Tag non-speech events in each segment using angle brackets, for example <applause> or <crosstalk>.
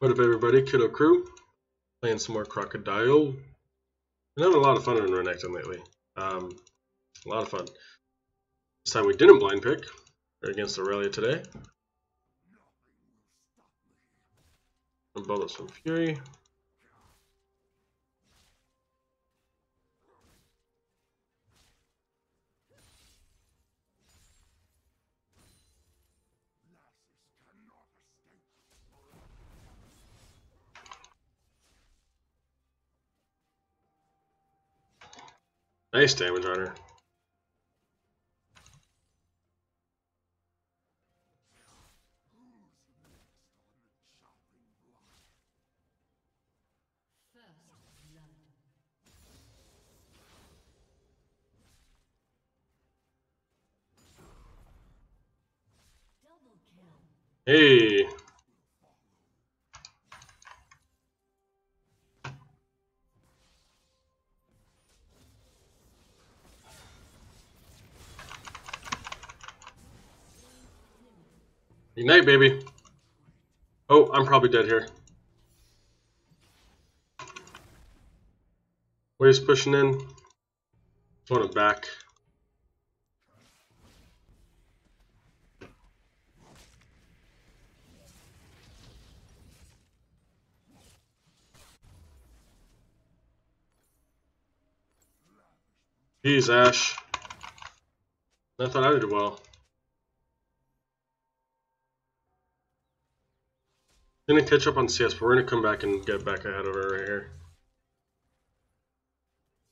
What up, everybody? kid0krew. Playing some more Crocodile. Been having a lot of fun in Renekton lately. Um, a lot of fun. This time we didn't blind pick. We're against Irelia today. Up some Fury. Nice damage on her. Hey. Ignite, baby. Oh, I'm probably dead here. Wave's pushing in. Throwing it back. Jeez, Ashe. I thought I did well. Gonna catch up on CS, but we're gonna come back and get back ahead of her right here.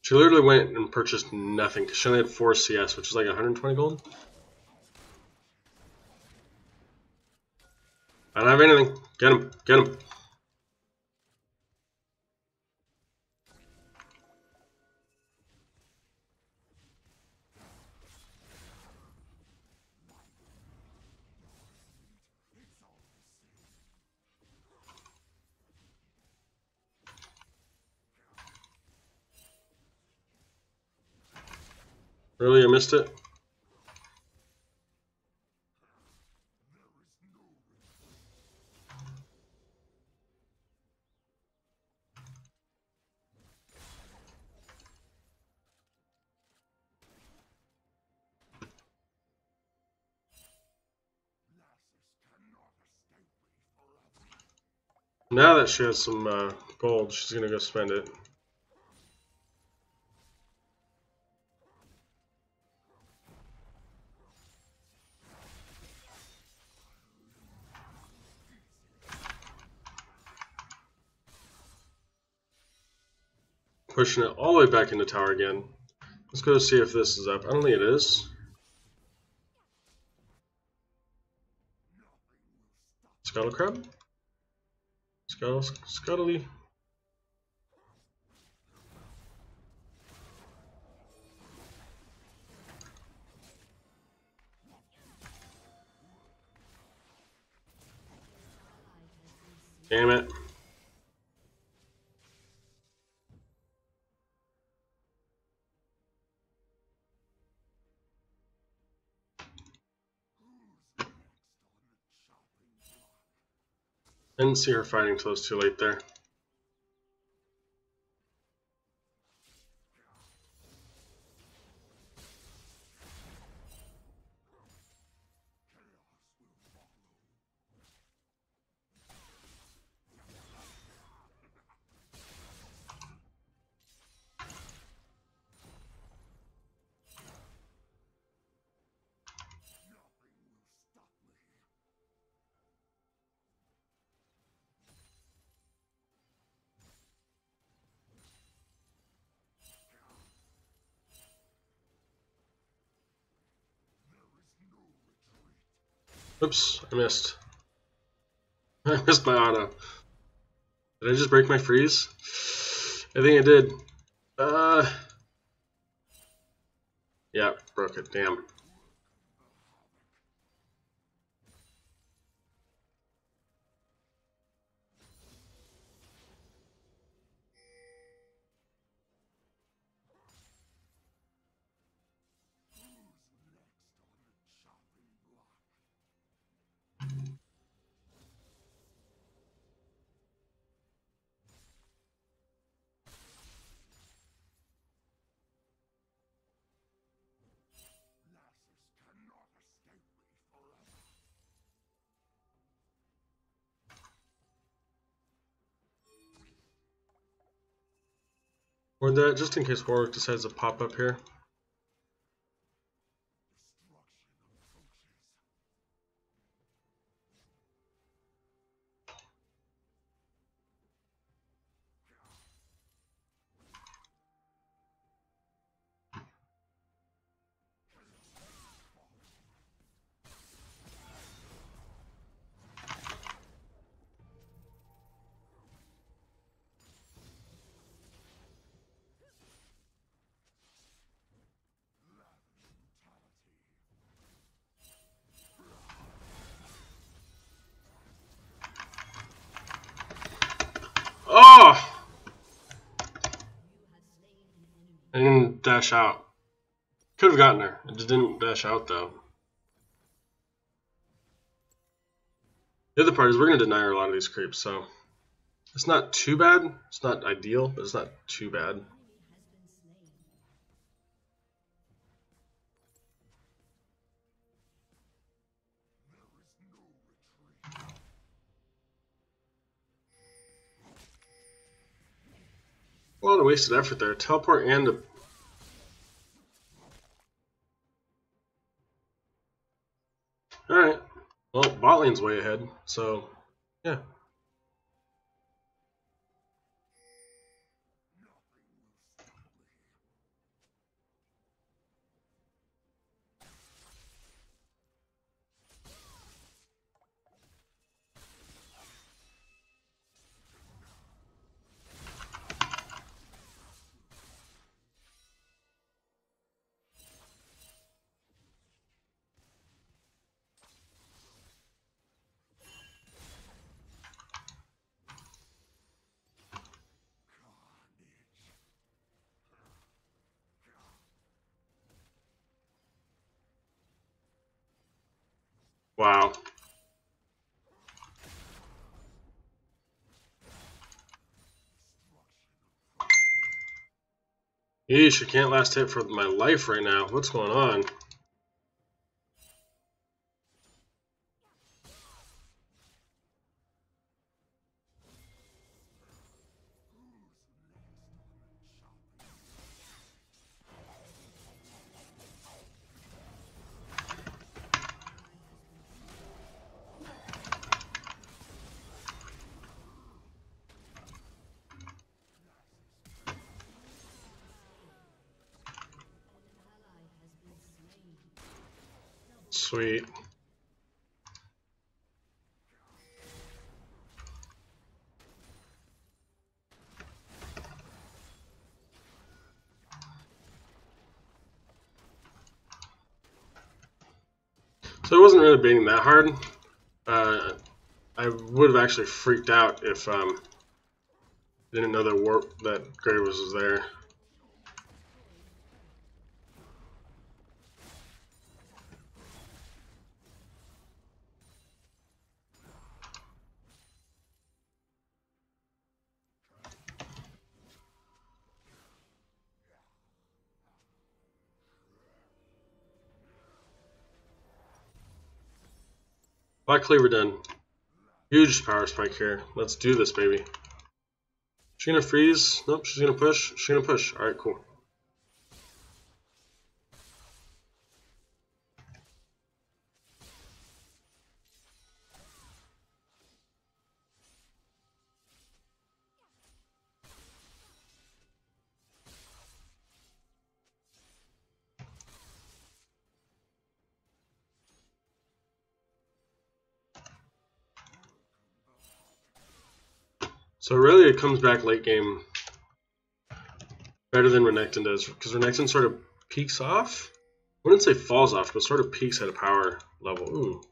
She literally went and purchased nothing because she only had 4 CS, which is like 120 gold. I don't have anything. Get him. Get him. Really, I missed it? Now that she has some uh, gold, she's gonna go spend it. Pushing it all the way back into tower again. Let's go see if this is up. I don't think it is. Scuttle crab? Scuttle, scuttly. Didn't see her fighting until it was too late there. Oops, I missed. <laughs> I missed my auto. Did I just break my freeze? I think I did. Uh, yeah, broke it. Damn. Or that, just in case Warwick decides to pop up here. Dash out. Could have gotten her. It just didn't dash out though. The other part is we're going to deny her a lot of these creeps, so it's not too bad. It's not ideal, but it's not too bad. A lot of wasted effort there. Teleport and a... Alright. Well, bot lane's way ahead, so yeah. Wow. Yeesh, I can't last hit for my life right now. What's going on? Sweet. So it wasn't really beating that hard. Uh, I would have actually freaked out if um, didn't know that warp that Graves was there. Black Cleaver done. Huge power spike here. Let's do this, baby. She gonna freeze? Nope, she's gonna push. She's gonna push. Alright, cool. Comes back late game better than Renekton does, because Renekton sort of peaks off. I wouldn't say falls off, but sort of peaks at a power level. Ooh.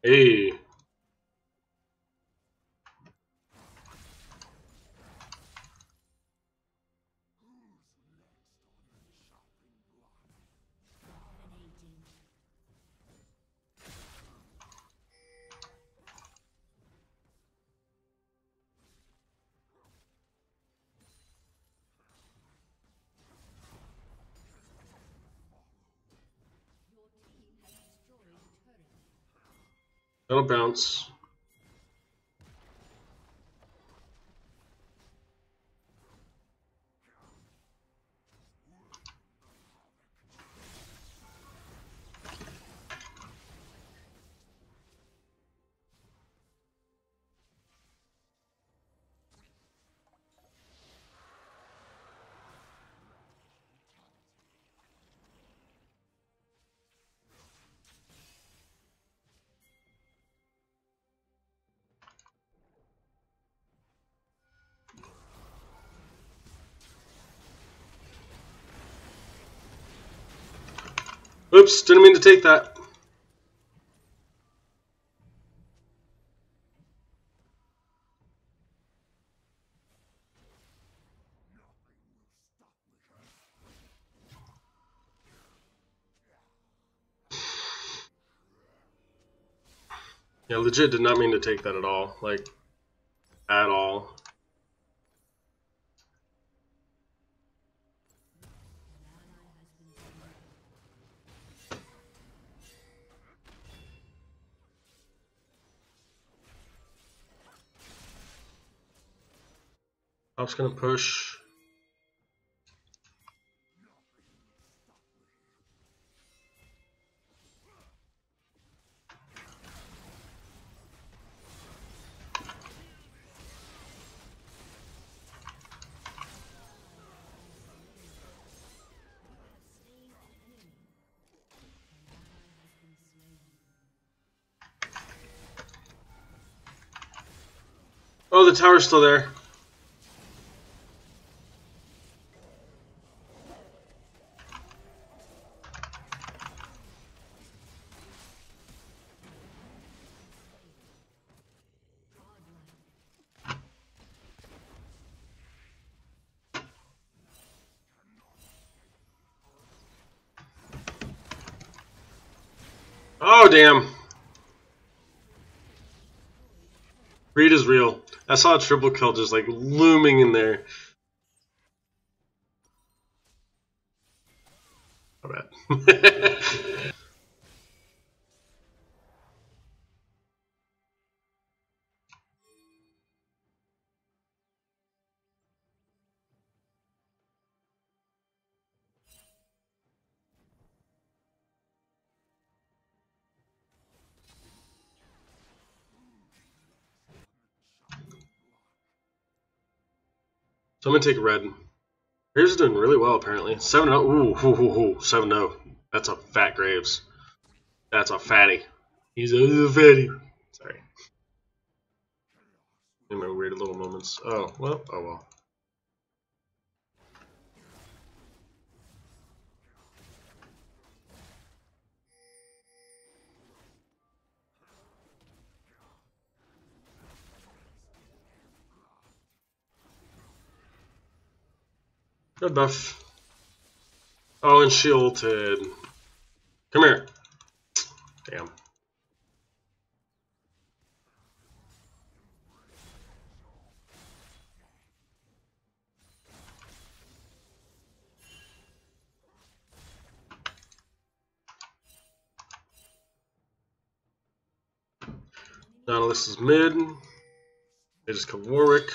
Hey. That'll bounce. Oops, didn't mean to take that. Yeah, legit did not mean to take that at all. Like, Was gonna push. Oh, the tower's still there. Oh, damn. Reed is real. I saw a triple kill just like looming in there. My bad. <laughs> So I'm gonna take red. Here's doing really well apparently. 7 0. Ooh, ooh, ooh, ooh, 7 0. That's a fat Graves. That's a fatty. He's a fatty. Sorry. In my weird little moments. Oh, well, oh well. Good buff. Oh, and she ulted. Come here. Damn. Nautilus is mid. They just killed Warwick.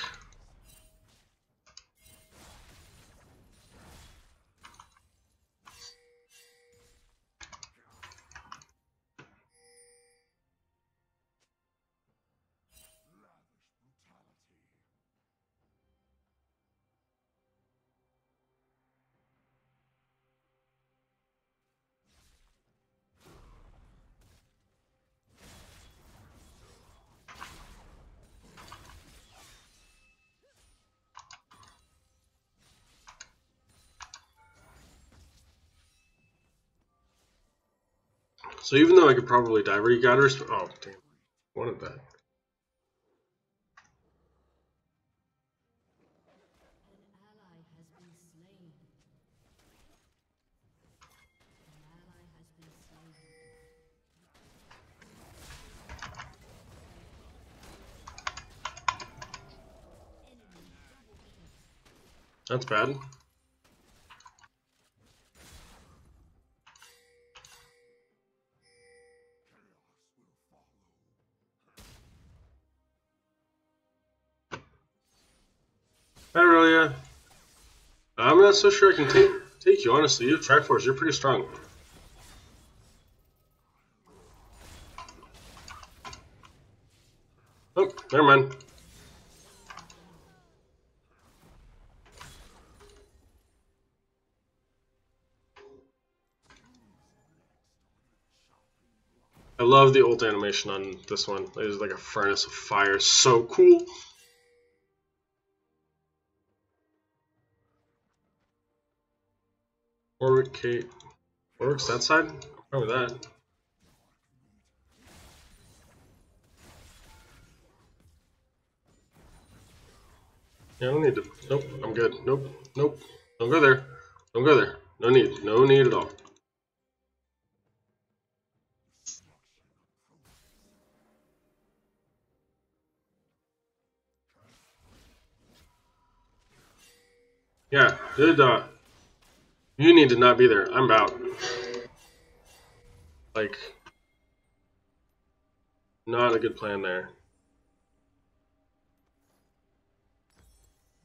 So even though I could probably die, where you got her, oh damn, wanted that. That's bad. Hi, Irelia. I'm not so sure I can take take you, honestly. You have Triforce, you're pretty strong. Oh, never mind. I love the old animation on this one. It is like a furnace of fire. So cool. Warwick, Kate. Warwick's that side? Probably that. Yeah, I don't need to. Nope, I'm good. Nope, nope. Don't go there. Don't go there. No need. No need at all. Yeah, good. Uh, you need to not be there. I'm out. Like, not a good plan there.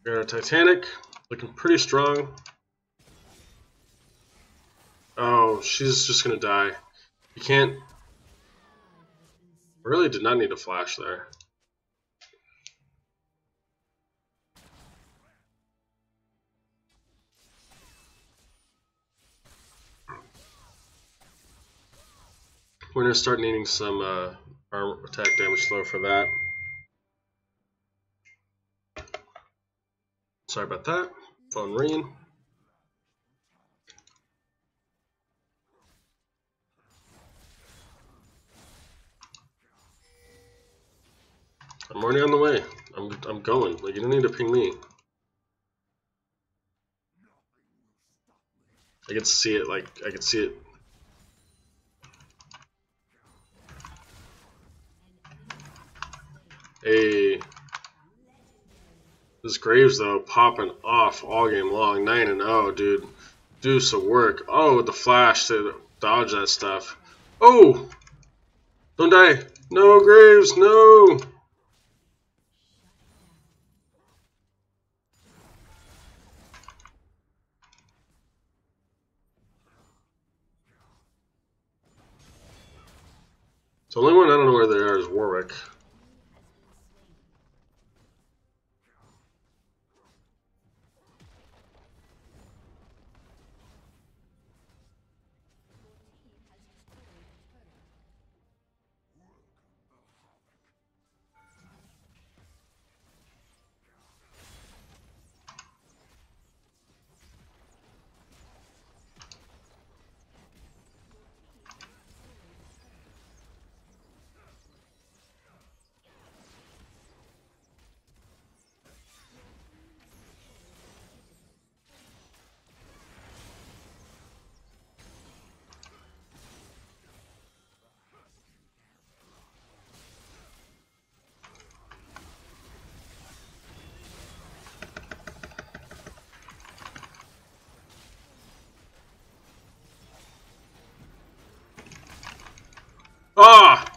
Got a Titanic, looking pretty strong. Oh, she's just gonna die. You can't... Really did not need a flash there. We're going to start needing some uh, arm attack damage slow for that. Sorry about that. Phone ringing. I'm already on the way. I'm I'm going. Like you don't need to ping me. I can see it like I can see it Hey. This Graves, though, popping off all game long. 9 and 0, dude. Do some work. Oh, the flash to dodge that stuff. Oh! Don't die. No, Graves, no! The only one I don't know where they are is Warwick. Ah!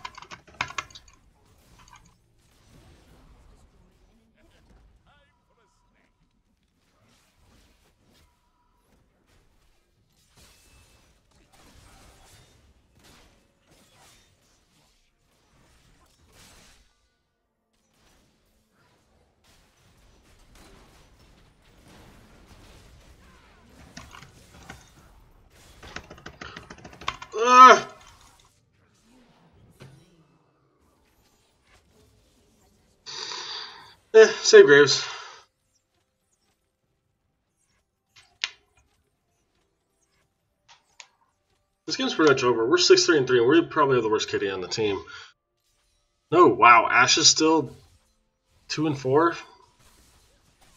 Eh, save Graves. This game's pretty much over. We're 6 3 and 3, and we probably have the worst kitty on the team. No, wow. Ashe is still 2 and 4.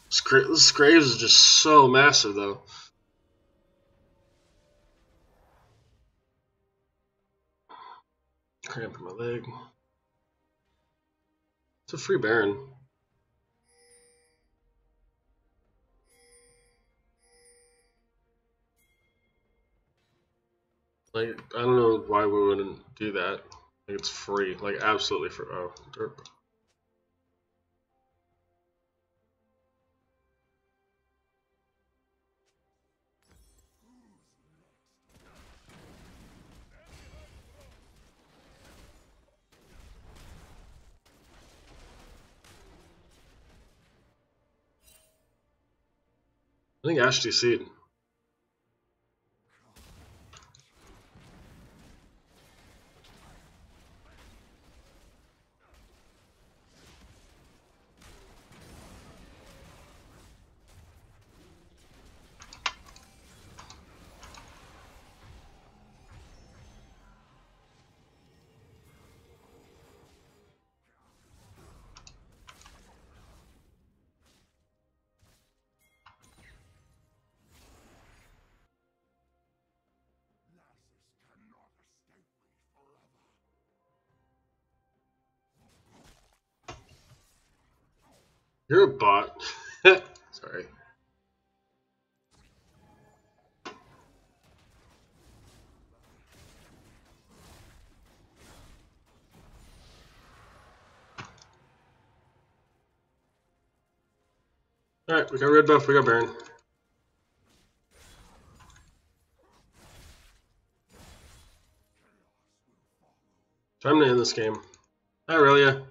This Graves is just so massive, though. Cramp in my leg. It's a free Baron. Like, I don't know why we wouldn't do that. Like, it's free. Like, absolutely free. Oh, derp. I think Ashe DC'd. You're a bot. <laughs> Sorry. Alright, we got red buff, we got Baron. Time to end this game. Hi, Irelia.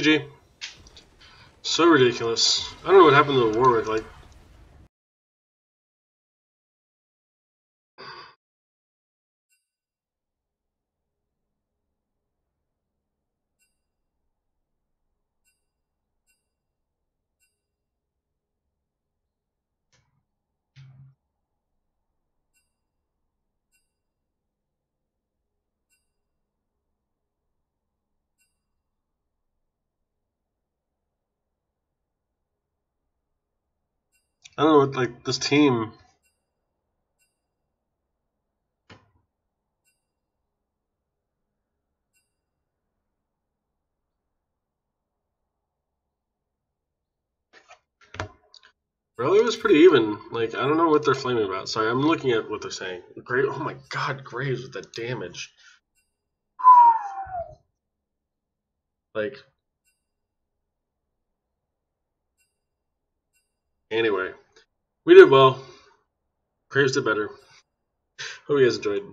GG. So ridiculous. I don't know what happened to the Warwick. Like, I don't know what, like, this team. Really, it was pretty even. Like, I don't know what they're flaming about. Sorry, I'm looking at what they're saying. Great. Oh my god, Graves with that damage. Like, anyway. We did well. Graves did better. Hope you guys enjoyed.